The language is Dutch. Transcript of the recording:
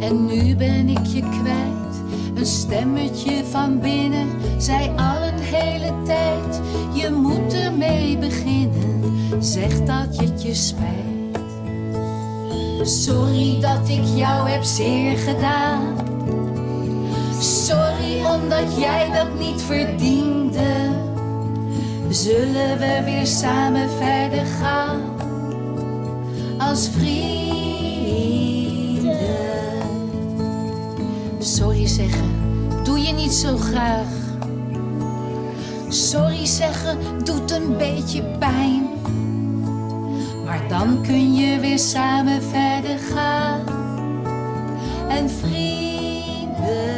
En nu ben ik je kwijt. Een stemmetje van binnen zei al een hele tijd: Je moet ermee beginnen. Zeg dat je het je spijt. Sorry dat ik jou heb zeer gedaan. Sorry omdat jij dat niet verdiende. Zullen we weer samen verder gaan als vrienden? Sorry zeggen, doe je niet zo graag. Sorry zeggen doet een beetje pijn. Maar dan kun je weer samen verder gaan en vrienden